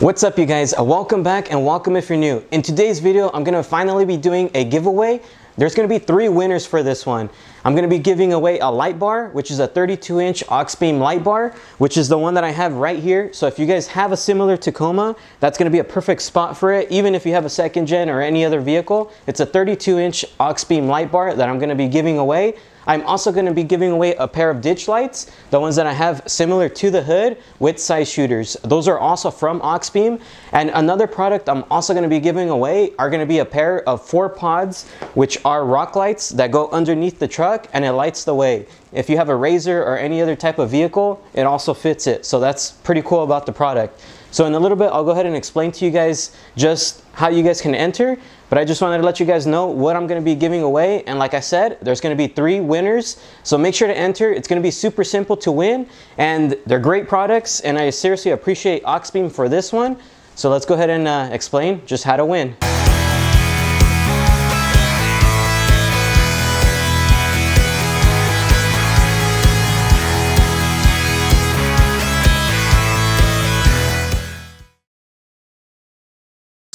What's up you guys? Uh, welcome back and welcome if you're new. In today's video, I'm gonna finally be doing a giveaway. There's gonna be three winners for this one. I'm gonna be giving away a light bar, which is a 32 inch Auxbeam light bar, which is the one that I have right here. So if you guys have a similar Tacoma, that's gonna be a perfect spot for it. Even if you have a second gen or any other vehicle, it's a 32 inch Auxbeam light bar that I'm gonna be giving away. I'm also going to be giving away a pair of ditch lights, the ones that I have similar to the hood with side shooters. Those are also from Auxbeam. And another product I'm also going to be giving away are going to be a pair of four pods, which are rock lights that go underneath the truck and it lights the way. If you have a RZR or any other type of vehicle, it also fits it. So that's pretty cool about the product. So in a little bit, I'll go ahead and explain to you guys just how you guys can enter. But I just wanted to let you guys know what I'm going to be giving away. And like I said, there's going to be three winners. So make sure to enter. It's going to be super simple to win. And they're great products. And I seriously appreciate Auxbeam for this one. So let's go ahead and uh, explain just how to win.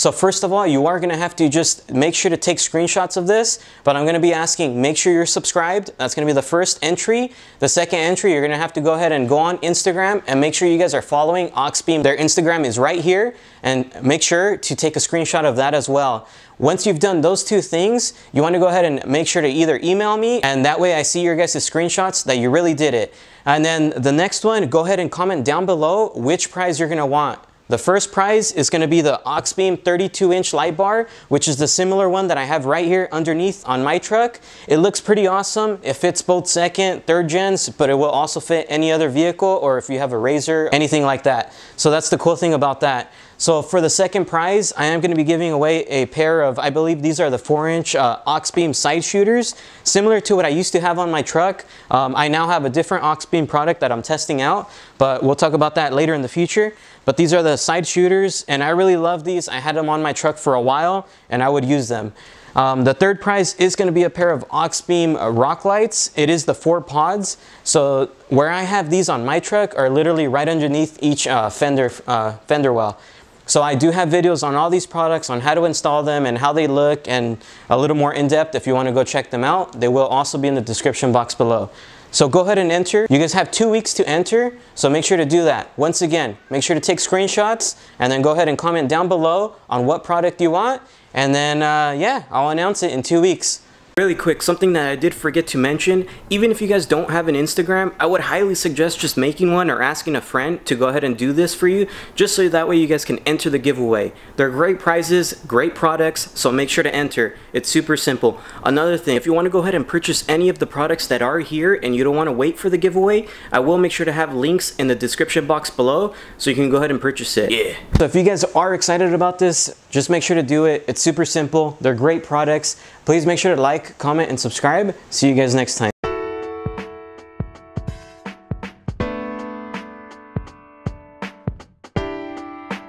So first of all, you are gonna have to just make sure to take screenshots of this, but I'm gonna be asking, make sure you're subscribed. That's gonna be the first entry. The second entry, you're gonna have to go ahead and go on Instagram and make sure you guys are following Auxbeam. Their Instagram is right here, and make sure to take a screenshot of that as well. Once you've done those two things, you wanna go ahead and make sure to either email me, and that way I see your guys' screenshots that you really did it. And then the next one, go ahead and comment down below which prize you're gonna want. The first prize is going to be the Auxbeam 32 inch light bar, which is the similar one that I have right here underneath on my truck. It looks pretty awesome. It fits both second, third gens, but it will also fit any other vehicle or if you have a RZR, anything like that. So that's the cool thing about that. So for the second prize, I am going to be giving away a pair of, I believe these are the 4-inch uh, Auxbeam side shooters, similar to what I used to have on my truck. Um, I now have a different Auxbeam product that I'm testing out, but we'll talk about that later in the future. But these are the side shooters, and I really love these. I had them on my truck for a while, and I would use them. Um, the third prize is going to be a pair of Auxbeam uh, rock lights. It is the four pods. So where I have these on my truck are literally right underneath each uh, fender, uh, fender well. So I do have videos on all these products on how to install them and how they look and a little more in-depth if you want to go check them out. They will also be in the description box below. So go ahead and enter. You guys have two weeks to enter, so make sure to do that. Once again, make sure to take screenshots and then go ahead and comment down below on what product you want. And then, uh, yeah, I'll announce it in two weeks. Really quick, something that I did forget to mention, even if you guys don't have an Instagram, I would highly suggest just making one or asking a friend to go ahead and do this for you, just so that way you guys can enter the giveaway. They're great prizes, great products, so make sure to enter. It's super simple. Another thing, if you want to go ahead and purchase any of the products that are here and you don't want to wait for the giveaway, I will make sure to have links in the description box below so you can go ahead and purchase it. Yeah. So if you guys are excited about this, just make sure to do it. It's super simple. They're great products. Please make sure to like, comment, and subscribe. See you guys next time.